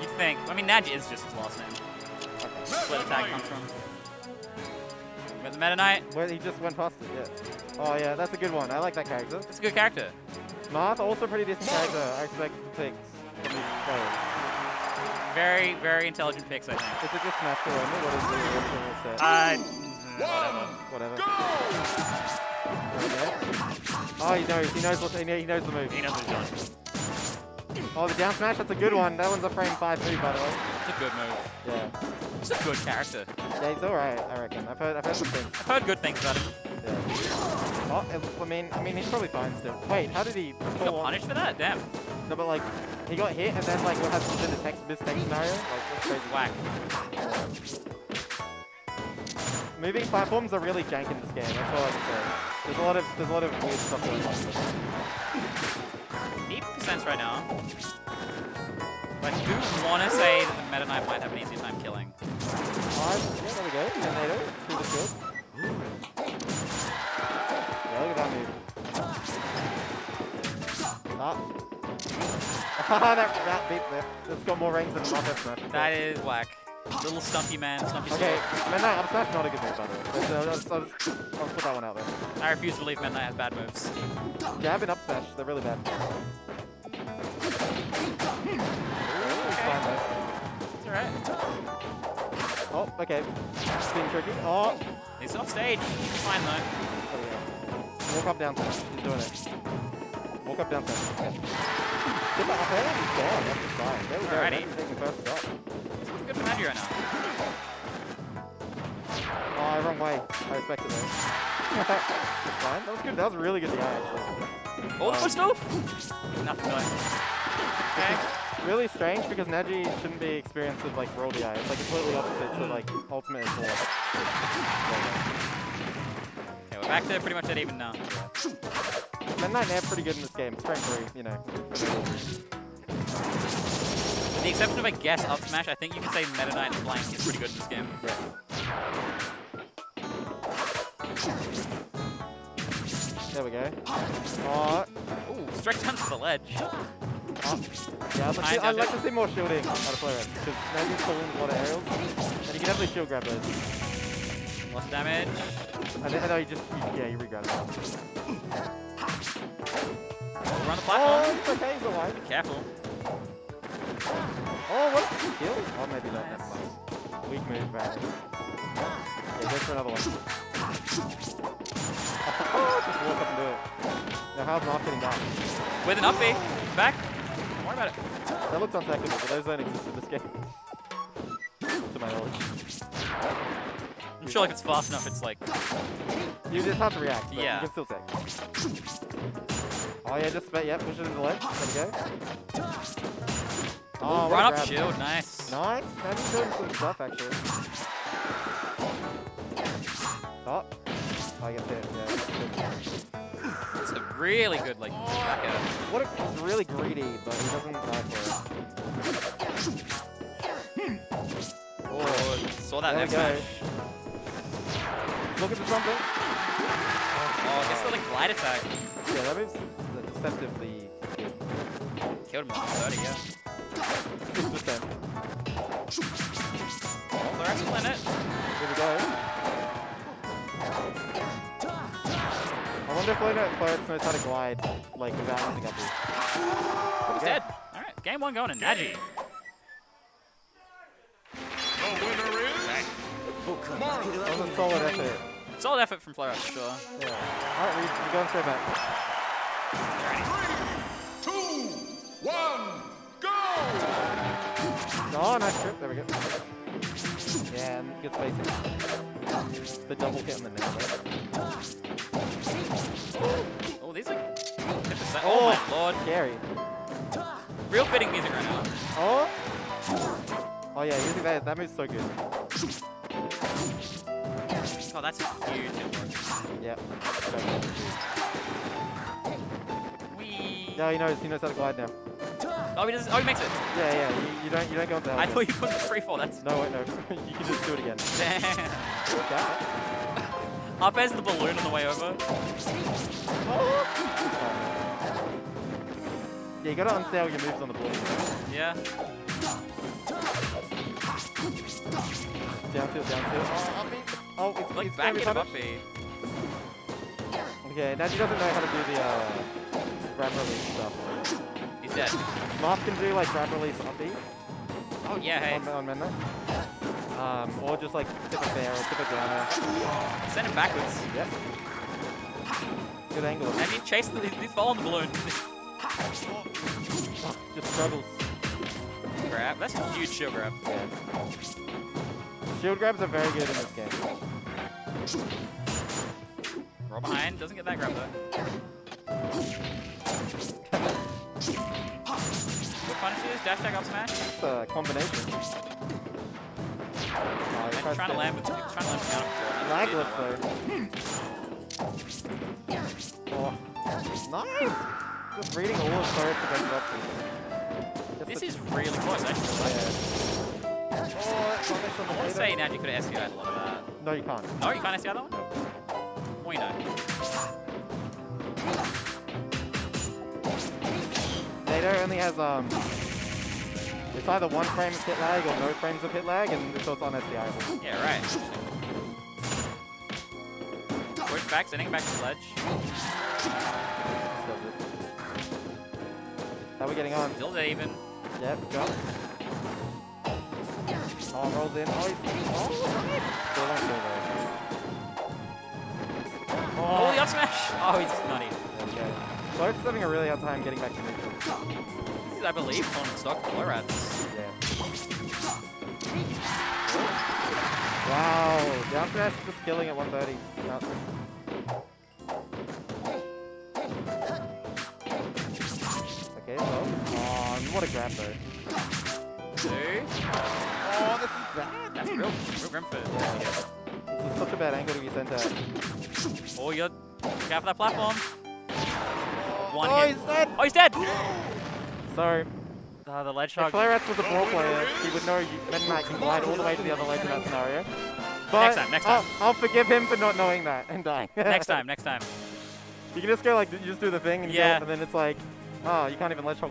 You think? I mean, Naj is just his last name. That's where the tag comes from. With the Meta Knight, Where he just went past it, yeah. Oh yeah, that's a good one. I like that character. it's a good character. Marth, also pretty decent character. I expect picks from these players. Very, very intelligent picks, I think. Is it just Smash Bros. only? What is the original set? Uh, Whatever. whatever. Okay. Oh, he knows. He knows what. He knows, he knows the move. He knows what he's doing. Oh, the down smash. That's a good one. That one's a frame 5-3, by the way. It's a good move. Yeah. It's a good character. Yeah, he's all right. I reckon. I've heard. I've heard some things. I've heard good things about him. Yeah. Oh, I mean, I mean, he's probably fine still. Wait, how did he? He got on- punished for that? Damn. No, but like, he got hit and then like what happens in the text this text scenario? Like, that's crazy. Whack. Moving platforms are really jank in this game. That's all I can say. There's a lot of there's a lot of weird stuff going on. Eight percent right now. Want to say that the Meta Knight might have an easier time killing. Five. Yeah, there we go. Tornado through the shield. Yeah, look at that move. Ah. that, that beat there. It's got more range than Marth F smash. That is whack. Little stumpy man, stumpy Okay, sword. Midnight Up Smash not a good move by the way. But, uh, I'll, I'll, I'll put that one out there. I refuse to believe Meta Knight has bad moves. Jab and Up Smash, they're really bad. Alright. Oh, okay. Being tricky. Oh, He's off stage. He's fine though. there we go. Walk up down smash. He's doing it. Walk up down smash. Okay. Get that up air. He's down. That's the sign. There we go. Alrighty. Taking first stop. He's looking good for Magic right now. Oh, wrong way. I respect it though. That's fine. That was good. That was really good DI actually. Oh, Um, footstool? Nothing. Okay. Really strange because Neji shouldn't be experienced with like roll DI. It's like completely opposite to like ultimate and. Okay, we're back to pretty much at even now. Meta Knight Nair pretty good in this game. Strength 3, you know. With the exception of, I guess, up smash, I think you can say Meta Knight flank is pretty good in this game. Yeah. There we go. Oh, Ooh, straight down to the ledge. oh. Yeah, I'd like, to, I'd like to see more shielding out of Flare because Nadgey's pulling a lot of aerials. And you can definitely shield grab those. Lost damage. And then, you just, you, yeah, you re-grab it. We're on the Oh, platform. it's okay, he's alive. Be Careful. Oh, what? Did he kill? Oh, maybe not. Never mind. Weak move, Barry. Yeah, go for another one. Just walk up and do it. Now, how's Mark getting down? With an up B. Back. Don't worry about it. That looks untechnical, but those don't exist in this game. to my knowledge. I'm sure if it's fast enough, it's like... You, just have to react, but Yeah. you can still take. Oh, yeah, just, yeah, push it in the ledge. There we go. Oh, a up shield. Nice. Nice. Nadgey's doing some stuff, actually. Oh. I guess it, yeah. It's a really good, like, back air. What a, he's really greedy, but he doesn't die for it. Oh, saw that There next match. Look at the trumpet. Oh, I guess the, like, glide attack. Yeah, that moves deceptively good. Killed him at 30, yeah. 6%. Oh, they're actually in it. Here we go. Wonder if Flare Flare knows how to glide, like, without using up There He's go. dead. All right, game one going to Nadgey. The winner is oh, That was a solid effort. Solid effort from Flare, for sure. Yeah. Alright, Reese, you're going straight back. three, two, one, go! Oh, nice trip. There we go. Yeah, and good spacing. The double hit in the nair there. Oh, these like 10%. Oh, my lord. Scary. Real fitting music right now. Oh! Oh yeah, using that, that move's so good. Oh, that's huge. Yep. Wee. Yeah, he knows, he knows how to glide now. Oh, he does. Oh, he makes it. Yeah, yeah, you, you don't you don't go into I thought you put the free fall. That's No, wait, no. you can just do it again. damn. Up as the balloon on the way over. You gotta unstale your moves on the board. Yeah. Down tilt, down tilt. Oh, up. Oh, it's, Like it's back gonna be into punished. up. Okay, now she doesn't know how to do the uh, grab release stuff. He's dead. Marth can do like grab release up Oh yeah, hey. on, on Menda. Um, or just like tip it there or tip it down there. Send him backwards. Yep. Good angle. And he chased the, he's following the balloon. Just struggles. grab. That's a huge shield grab. Yeah. Shield grabs are very good in this game. Roll behind. Doesn't get that grab though. What punish is? Dash tag up smash? It's a combination. Oh, tries trying to land with trying to land with Lagless though. Hmm. Oh, nice! Just reading all of Sora's defensive options. Just This is really close actually. Yeah. Oh, the I want to say now you could have SDI'd a lot of that. No, you can't. No, you can't SDI that one? Well, you know. Nato only has um. It's either one frame of hit lag or no frames of hit lag, and so it's on SDI. Yeah, right. Push back, sending back to the ledge. Just does it. How are we getting on? Still even. Yep, jump. Oh, rolls in. Oh, he's. Oh, nice! Still don't kill though. Oh, the up smash! Oh, he's nutty. Go. Soap's having a really hard time getting back to neutral. This is, I believe, on stock Flow Rats. Yeah. Wow, down smash just killing at 130. What a grab though. Two. Oh, this is bad. That's real, real Grimford. This is such a bad angle to be sent at. Oh, you're look out for that platform. One oh, hit. he's dead! Oh, he's dead! So, Uh, the ledge if shot. Was a brawl player, he would know you, Meta Knight can glide all the way to the other ledge in that scenario. But Next time, next I'll, time. I'll forgive him for not knowing that and dying. next time, next time. You can just go like, you just do the thing and, Yeah. go, and then it's like, oh, you can't even ledge hop